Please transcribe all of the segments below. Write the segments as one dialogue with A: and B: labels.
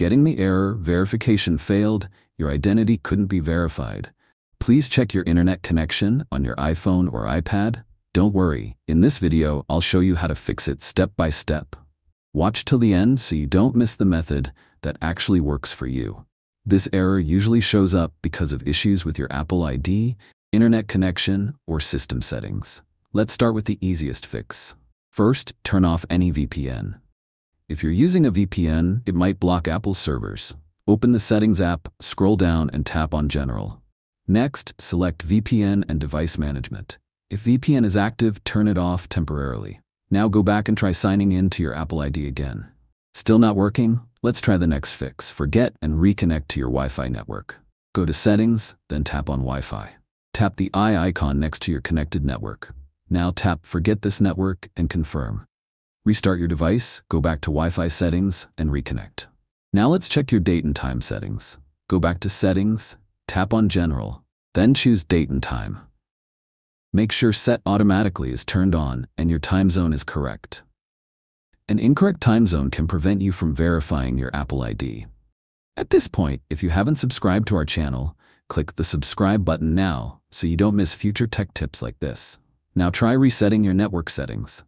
A: Getting the error, verification failed, your identity couldn't be verified. Please check your internet connection on your iPhone or iPad. Don't worry, in this video, I'll show you how to fix it step by step. Watch till the end so you don't miss the method that actually works for you. This error usually shows up because of issues with your Apple ID, internet connection, or system settings. Let's start with the easiest fix. First, turn off any VPN. If you're using a VPN, it might block Apple's servers. Open the Settings app, scroll down and tap on General. Next, select VPN and Device Management. If VPN is active, turn it off temporarily. Now go back and try signing in to your Apple ID again. Still not working? Let's try the next fix. Forget and reconnect to your Wi-Fi network. Go to Settings, then tap on Wi-Fi. Tap the eye icon next to your connected network. Now tap Forget this network and confirm. Restart your device, go back to Wi-Fi settings, and reconnect. Now let's check your date and time settings. Go back to Settings, tap on General, then choose Date and Time. Make sure Set Automatically is turned on and your time zone is correct. An incorrect time zone can prevent you from verifying your Apple ID. At this point, if you haven't subscribed to our channel, click the subscribe button now so you don't miss future tech tips like this. Now try resetting your network settings.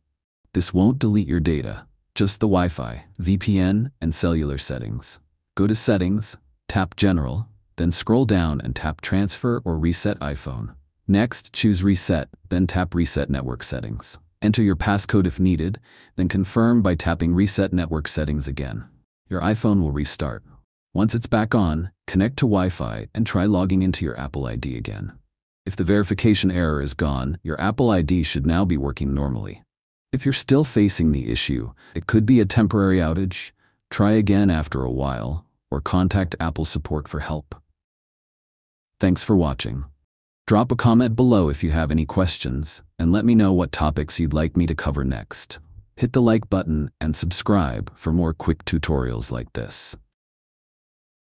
A: This won't delete your data, just the Wi-Fi, VPN, and cellular settings. Go to Settings, tap General, then scroll down and tap Transfer or Reset iPhone. Next, choose Reset, then tap Reset Network Settings. Enter your passcode if needed, then confirm by tapping Reset Network Settings again. Your iPhone will restart. Once it's back on, connect to Wi-Fi and try logging into your Apple ID again. If the verification error is gone, your Apple ID should now be working normally. If you're still facing the issue, it could be a temporary outage. Try again after a while, or contact Apple support for help. Thanks for watching. Drop a comment below if you have any questions, and let me know what topics you'd like me to cover next. Hit the like button and subscribe for more quick tutorials like this.